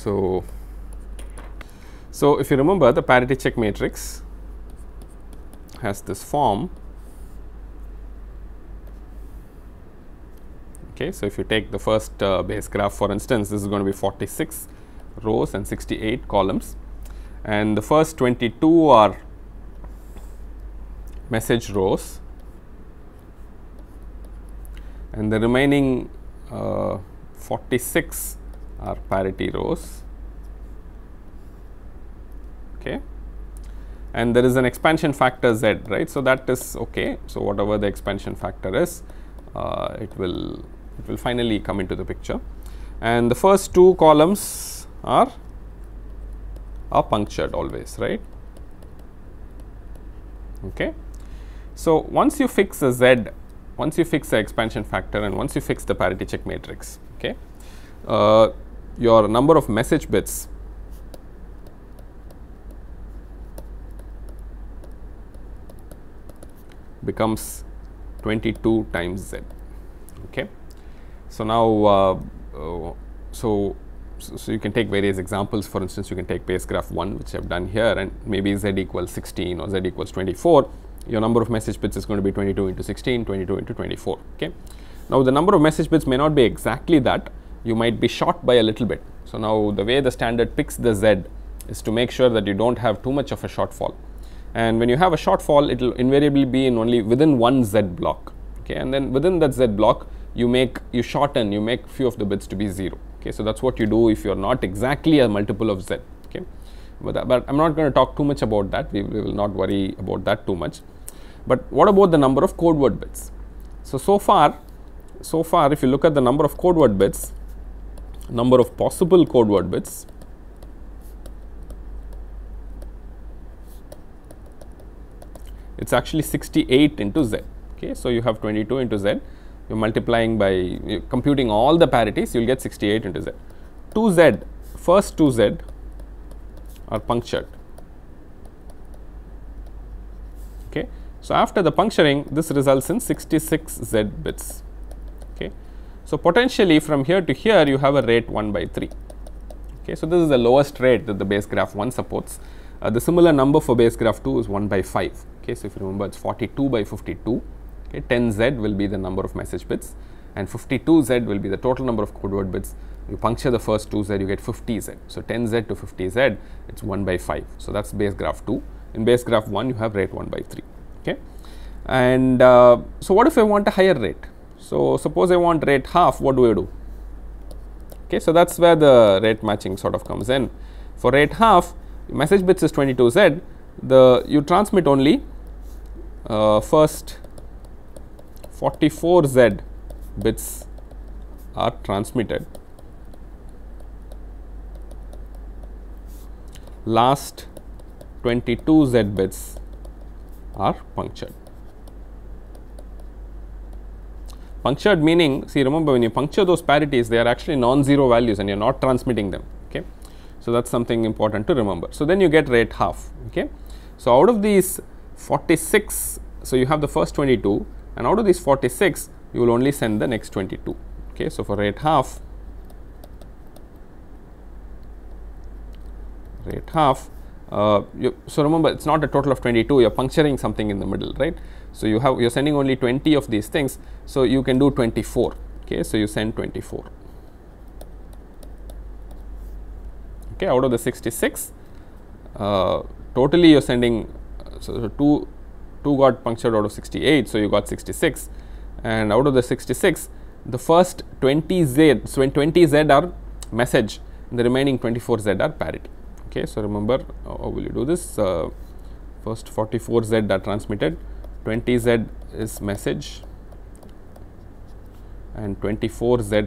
So, so if you remember the parity check matrix has this form. Okay, so if you take the first uh, base graph for instance, this is going to be 46 rows and 68 columns and the first 22 are message rows and the remaining uh, 46 are parity rows. Okay. And there is an expansion factor z right? So that is okay. So whatever the expansion factor is uh, it will it will finally come into the picture. And the first two columns are are punctured always right? Okay. So once you fix the z once you fix the expansion factor and once you fix the parity check matrix okay uh, your number of message bits. Becomes 22 times z. Okay? So now uh, uh, so, so you can take various examples. For instance you can take base graph 1 which i have done here and maybe z equals 16 or z equals 24 your number of message bits is going to be 22 into 16 22 into 24 okay? Now the number of message bits may not be exactly that you might be short by a little bit. So now the way the standard picks the z is to make sure that you don't have too much of a shortfall. And when you have a shortfall it will invariably be in only within one z block okay? And then within that z block you make you shorten you make few of the bits to be 0 okay? So that's what you do if you are not exactly a multiple of z okay? But, that, but i'm not going to talk too much about that. We, we will not worry about that too much. But what about the number of code word bits? So so far so far if you look at the number of code word bits number of possible code word bits. It's actually 68 into z okay? So you have 22 into z. You're multiplying by you're computing all the parities you'll get 68 into z. 2z first 2z are punctured okay? So after the puncturing this results in 66 z bits so potentially from here to here you have a rate 1 by 3 okay so this is the lowest rate that the base graph 1 supports. Uh, the similar number for base graph 2 is 1 by 5 okay so if you remember it's 42 by 52 okay 10z will be the number of message bits and 52z will be the total number of code word bits. You puncture the first 2z you get 50z so 10z to 50z it's 1 by 5 so that's base graph 2 in base graph 1 you have rate 1 by 3 okay and uh, so what if i want a higher rate so suppose i want rate half what do i do? Okay so that's where the rate matching sort of comes in. For rate half message bits is 22z the you transmit only uh, first 44z bits are transmitted. Last 22z bits are punctured punctured meaning see remember when you puncture those parities they are actually non-zero values and you are not transmitting them okay? So that's something important to remember. So then you get rate half okay? So out of these 46 so you have the first 22 and out of these 46 you will only send the next 22 okay? So for rate half rate half uh, you, so remember it's not a total of 22 you're puncturing something in the middle right? So you have you're sending only 20 of these things so you can do 24 okay? So you send 24 okay out of the 66 uh, totally you're sending so, so 2 2 got punctured out of 68 so you got 66 and out of the 66 the first 20 z so 20 z are message the remaining 24 z are parity okay so remember uh, how will you do this? Uh, first 44 z are transmitted. 20 z is message. And 24 z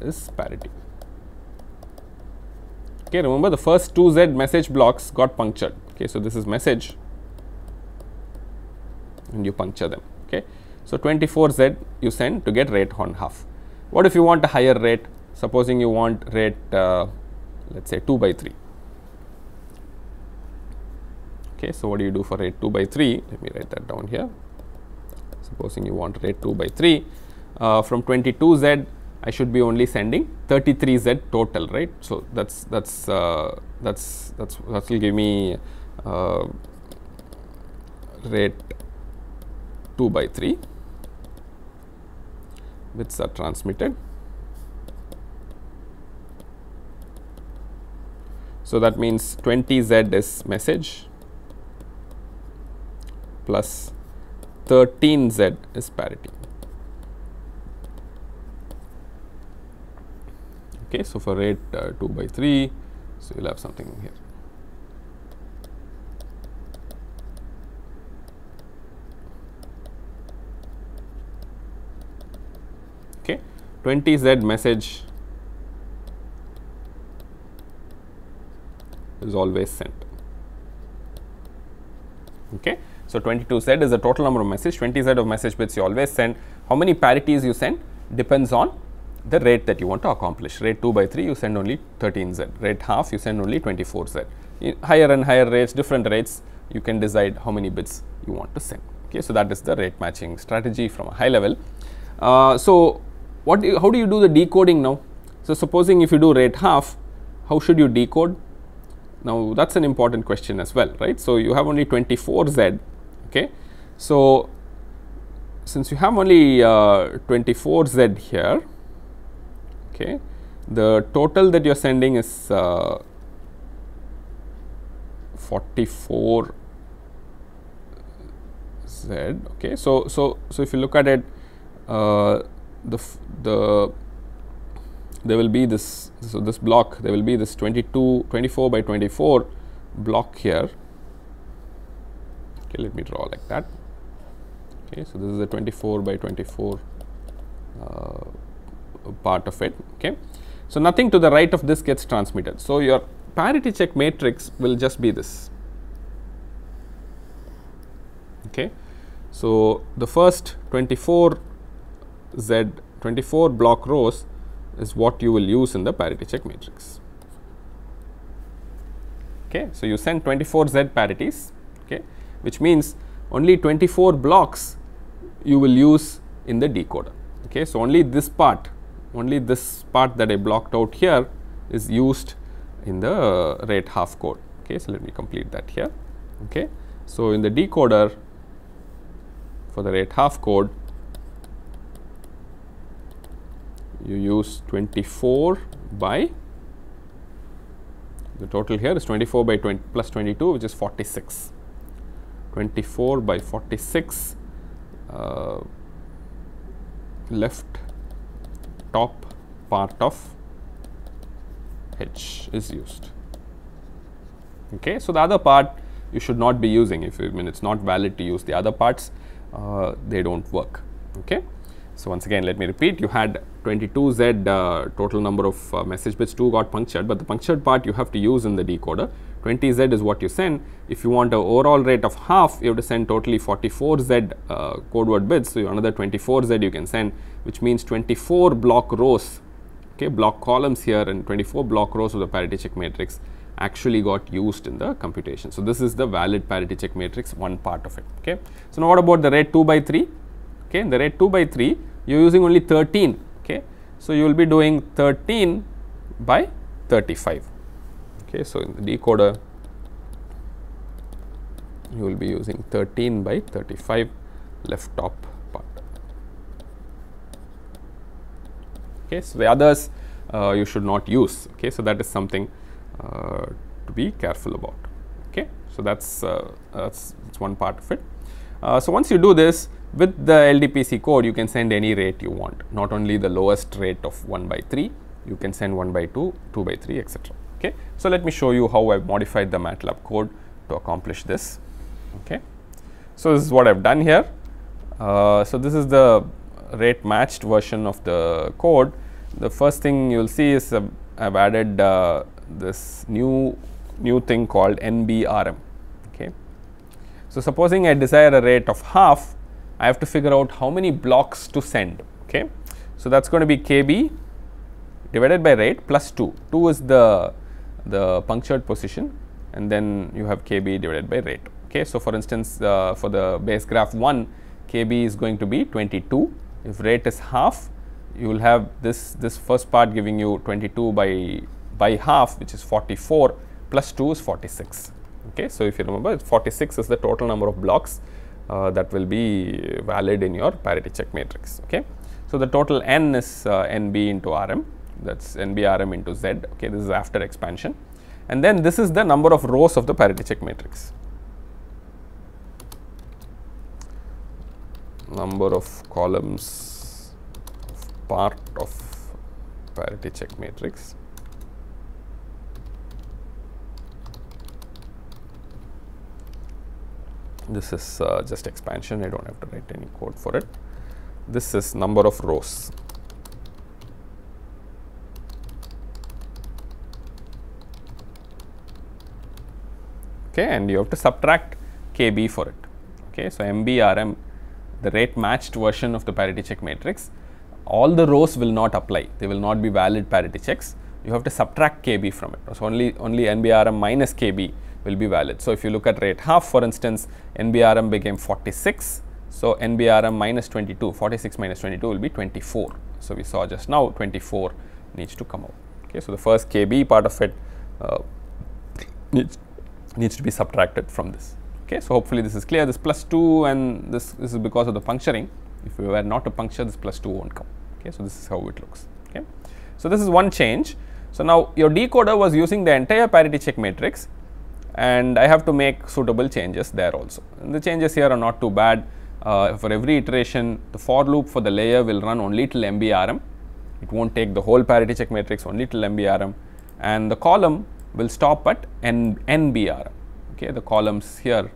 is parity. Okay remember the first 2 z message blocks got punctured. Okay so this is message. And you puncture them. Okay so 24 z you send to get rate on half. What if you want a higher rate? Supposing you want rate uh, let's say 2 by 3 okay so what do you do for rate 2 by 3 let me write that down here supposing you want rate 2 by 3 uh, from 22z I should be only sending 33z total, right? So that's that's uh, that's that's that will give me uh, rate 2 by 3 bits are transmitted. So that means 20z is message plus 13z is parity. Okay, so for rate uh, 2 by 3, so you'll have something here. Okay, 20z message is always sent. Okay. So, 22z is the total number of message, 20z of message bits you always send. How many parities you send depends on the rate that you want to accomplish. Rate 2 by 3 you send only 13z, rate half you send only 24z. In higher and higher rates, different rates you can decide how many bits you want to send. Okay. So, that is the rate matching strategy from a high level. Uh, so, what do you, how do you do the decoding now? So, supposing if you do rate half, how should you decode? Now, that is an important question as well, right. So, you have only 24z, okay. So, since you have only uh, 24z here, okay, the total that you are sending is uh, 44 z, okay. So, so, so if you look at it, uh, the the there will be this so this block there will be this 22 24 by 24 block here okay let me draw like that okay so this is a 24 by 24 uh, part of it okay so nothing to the right of this gets transmitted so your parity check matrix will just be this okay so the first 24 Z 24 block rows is what you will use in the parity check matrix. Okay. So, you send 24 Z parities, okay, which means only 24 blocks you will use in the decoder. Okay. So, only this part, only this part that I blocked out here is used in the rate half code. Okay. So, let me complete that here. Okay. So, in the decoder for the rate half code, you use 24 by the total here is 24 by 20 plus 22 which is 46 24 by 46 uh, left top part of h is used. Okay so the other part you should not be using if you, I mean it's not valid to use the other parts uh, they don't work. Okay so, once again let me repeat you had 22z uh, total number of uh, message bits 2 got punctured, but the punctured part you have to use in the decoder 20z is what you send. If you want an overall rate of half you have to send totally 44z uh, code word bits. So, another 24z you can send which means 24 block rows okay, block columns here and 24 block rows of the parity check matrix actually got used in the computation. So, this is the valid parity check matrix one part of it. Okay. So, now what about the rate 2 by 3? okay in the rate 2 by 3 you are using only 13 okay so you will be doing 13 by 35 okay so in the decoder you will be using 13 by 35 left top part. Okay so the others uh, you should not use. Okay so that is something uh, to be careful about. Okay so that's uh, that's, that's one part of it. Uh, so once you do this with the LDPC code, you can send any rate you want, not only the lowest rate of 1 by 3, you can send 1 by 2, 2 by 3, etc. Okay. So, let me show you how I have modified the MATLAB code to accomplish this. Okay. So, this is what I have done here. Uh, so, this is the rate matched version of the code. The first thing you will see is uh, I have added uh, this new new thing called NBRM. Okay. So, supposing I desire a rate of half, I have to figure out how many blocks to send. Okay. So, that is going to be KB divided by rate plus 2. 2 is the, the punctured position and then you have KB divided by rate. Okay. So, for instance, uh, for the base graph 1 KB is going to be 22. If rate is half you will have this this first part giving you 22 by by half which is 44 plus 2 is 46 okay so if you remember 46 is the total number of blocks uh, that will be valid in your parity check matrix okay so the total n is uh, nb into rm that's NBRM into z okay this is after expansion. And then this is the number of rows of the parity check matrix. Number of columns of part of parity check matrix. This is uh, just expansion. I do not have to write any code for it. This is number of rows okay and you have to subtract kb for it. Okay so mbrm the rate matched version of the parity check matrix all the rows will not apply. They will not be valid parity checks. You have to subtract kb from it. So only only nbrm minus kb will be valid. So if you look at rate half for instance nbrm became 46 so nbrm minus 22 46 minus 22 will be 24 so we saw just now 24 needs to come out. Okay so the first kb part of it uh, needs needs to be subtracted from this. Okay so hopefully this is clear. This plus 2 and this this is because of the puncturing. If we were not to puncture this plus 2 won't come. Okay so this is how it looks. Okay so this is one change. So now your decoder was using the entire parity check matrix and I have to make suitable changes there also. And the changes here are not too bad. Uh, for every iteration, the for loop for the layer will run only till MBRM. It won't take the whole parity check matrix only till MBRM. And the column will stop at N, NBRM. Okay, the columns here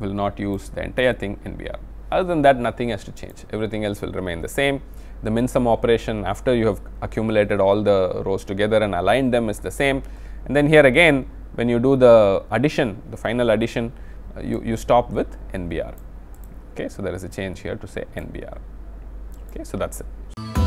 will not use the entire thing NBRM. Other than that, nothing has to change. Everything else will remain the same. The min sum operation after you have accumulated all the rows together and aligned them is the same. And then here again, when you do the addition, the final addition, uh, you, you stop with NBR. Okay, so there is a change here to say NBR. Okay, so that's it.